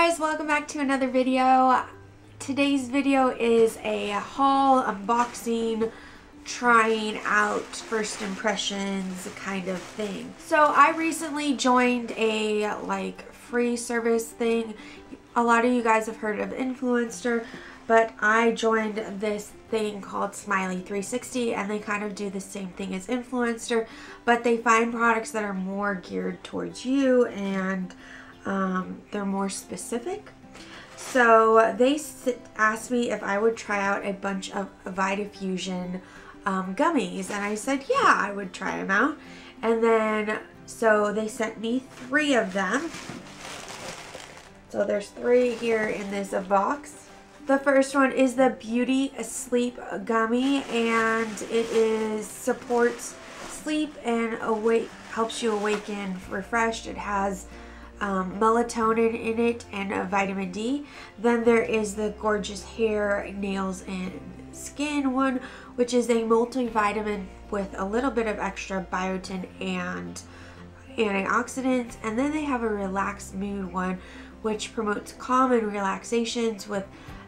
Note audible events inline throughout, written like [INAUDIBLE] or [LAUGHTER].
guys, welcome back to another video. Today's video is a haul, unboxing, trying out first impressions kind of thing. So I recently joined a like free service thing. A lot of you guys have heard of Influenster, but I joined this thing called Smiley 360 and they kind of do the same thing as Influenster, but they find products that are more geared towards you and um, they're more specific. So they asked me if I would try out a bunch of Vitafusion um, gummies and I said yeah I would try them out and then so they sent me three of them so there's three here in this box the first one is the Beauty Sleep Gummy and it is supports sleep and awake helps you awaken refreshed. It has um, melatonin in it and a vitamin D. Then there is the Gorgeous Hair, Nails, and Skin one, which is a multivitamin with a little bit of extra biotin and antioxidants. And then they have a Relaxed Mood one, which promotes calm and relaxations with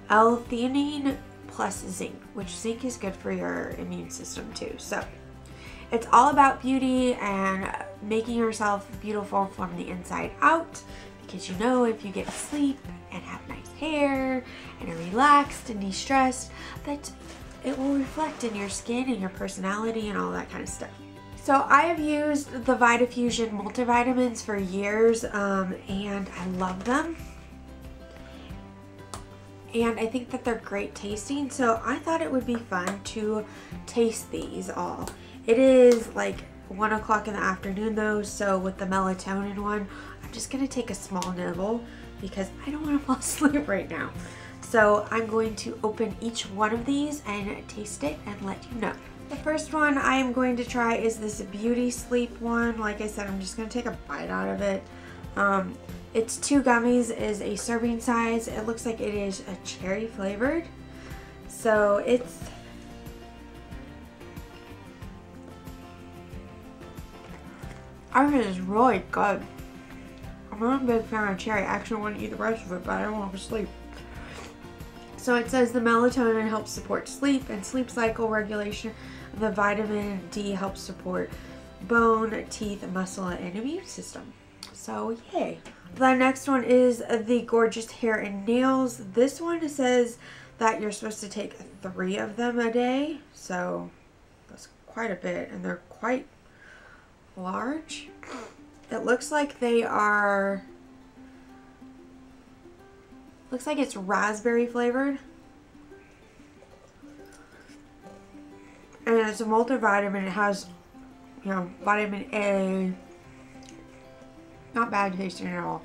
L-theanine plus zinc, which zinc is good for your immune system too. So it's all about beauty and making yourself beautiful from the inside out because you know if you get sleep and have nice hair and are relaxed and de-stressed that it will reflect in your skin and your personality and all that kind of stuff. So I have used the Vitafusion multivitamins for years um, and I love them and I think that they're great tasting so I thought it would be fun to taste these all. It is like 1 o'clock in the afternoon though so with the melatonin one I'm just going to take a small nibble because I don't want to fall [LAUGHS] asleep right now. So I'm going to open each one of these and taste it and let you know. The first one I am going to try is this Beauty Sleep one. Like I said, I'm just going to take a bite out of it. Um, it's two gummies is a serving size. It looks like it is a cherry flavored. So it's I it's really good. I'm not a big fan of cherry. I actually want to eat the rest of it, but I don't want to sleep. So it says the melatonin helps support sleep and sleep cycle regulation. The vitamin D helps support bone, teeth, muscle, and immune system. So yay. The next one is the Gorgeous Hair and Nails. This one says that you're supposed to take three of them a day. So that's quite a bit and they're quite large. It looks like they are, looks like it's raspberry flavored. And it's a multivitamin. It has, you know, vitamin A, not bad tasting at all.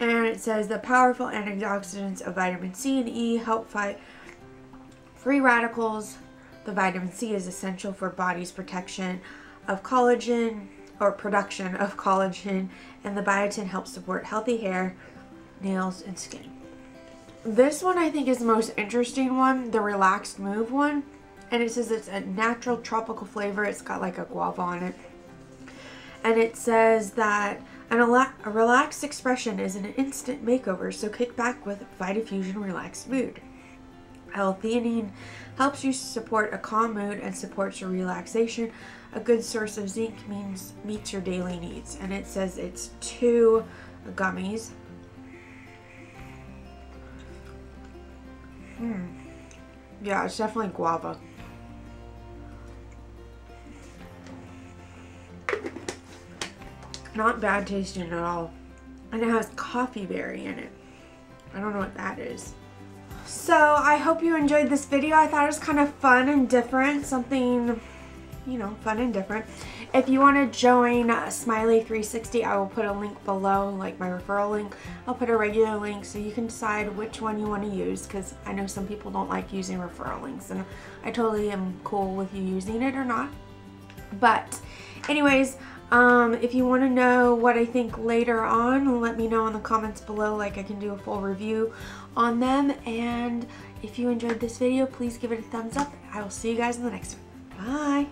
And it says the powerful antioxidants of vitamin C and E help fight free radicals. The vitamin C is essential for body's protection of collagen or production of collagen and the biotin helps support healthy hair, nails, and skin. This one I think is the most interesting one, the Relaxed Mood one. And it says it's a natural tropical flavor. It's got like a guava on it and it says that an a relaxed expression is an instant makeover, so kick back with Vitafusion Relaxed Mood. L-theanine helps you support a calm mood and supports your relaxation. A good source of zinc means meets your daily needs, and it says it's two gummies. Hmm. Yeah, it's definitely guava. Not bad tasting at all. And it has coffee berry in it. I don't know what that is. So I hope you enjoyed this video. I thought it was kind of fun and different. Something, you know, fun and different. If you want to join Smiley 360, I will put a link below, like my referral link. I'll put a regular link so you can decide which one you want to use because I know some people don't like using referral links and I totally am cool with you using it or not. But anyways, um, if you want to know what I think later on, let me know in the comments below like I can do a full review on them. And if you enjoyed this video, please give it a thumbs up. I will see you guys in the next one. Bye!